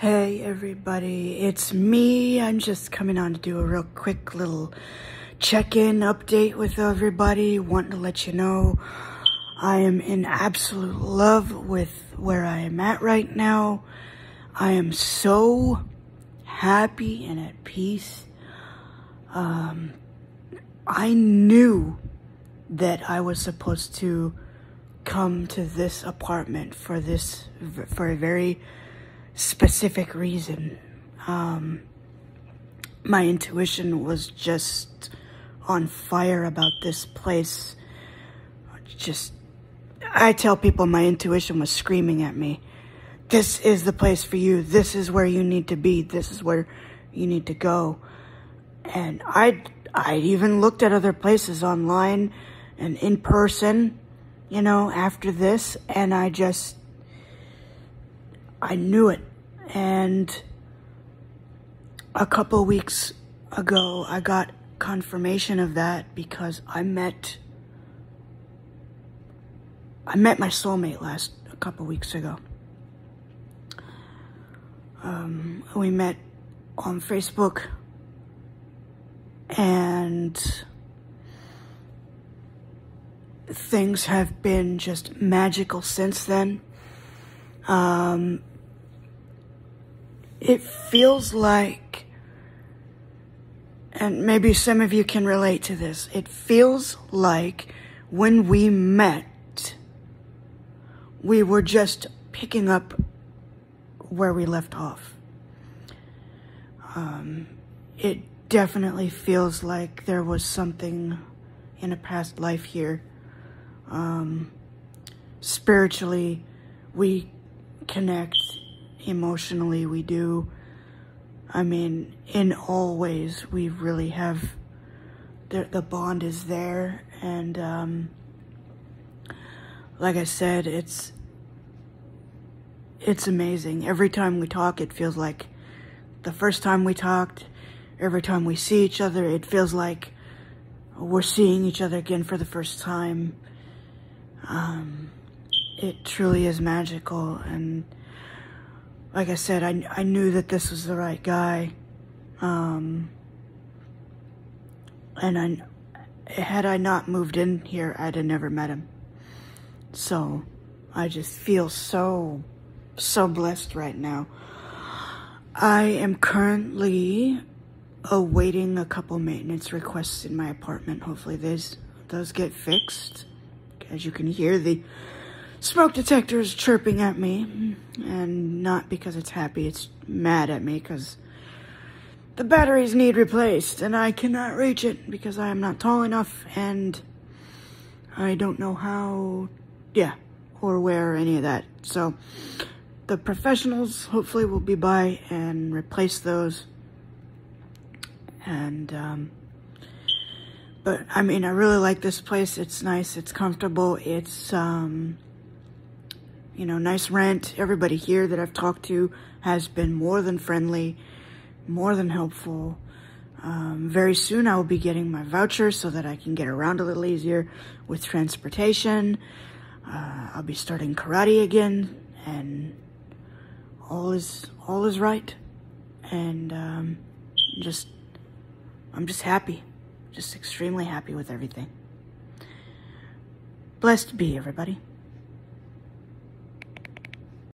Hey everybody, it's me. I'm just coming on to do a real quick little check-in update with everybody. Wanting to let you know I am in absolute love with where I am at right now. I am so happy and at peace. Um, I knew that I was supposed to come to this apartment for this, for a very specific reason. Um, my intuition was just on fire about this place. Just, I tell people my intuition was screaming at me. This is the place for you. This is where you need to be. This is where you need to go. And I, I even looked at other places online and in person, you know, after this, and I just, I knew it. And a couple weeks ago, I got confirmation of that because I met, I met my soulmate last, a couple weeks ago. Um, we met on Facebook and things have been just magical since then. Um, it feels like, and maybe some of you can relate to this, it feels like when we met, we were just picking up where we left off. Um, it definitely feels like there was something in a past life here. Um, spiritually, we connect emotionally we do. I mean, in all ways, we really have, the, the bond is there. And, um, like I said, it's, it's amazing. Every time we talk, it feels like the first time we talked. Every time we see each other, it feels like we're seeing each other again for the first time. Um, it truly is magical and like I said, I, I knew that this was the right guy. Um, and I, had I not moved in here, I'd have never met him. So I just feel so, so blessed right now. I am currently awaiting a couple maintenance requests in my apartment. Hopefully those, those get fixed. As you can hear, the smoke detector is chirping at me, and not because it's happy, it's mad at me because the batteries need replaced, and I cannot reach it because I am not tall enough, and I don't know how, yeah, or where, or any of that. So, the professionals hopefully will be by and replace those, and, um, but, I mean, I really like this place. It's nice. It's comfortable. It's, um, you know, nice rent. Everybody here that I've talked to has been more than friendly, more than helpful. Um, very soon I will be getting my voucher so that I can get around a little easier with transportation. Uh, I'll be starting karate again and all is, all is right. And, um, just, I'm just happy, just extremely happy with everything. Blessed be everybody.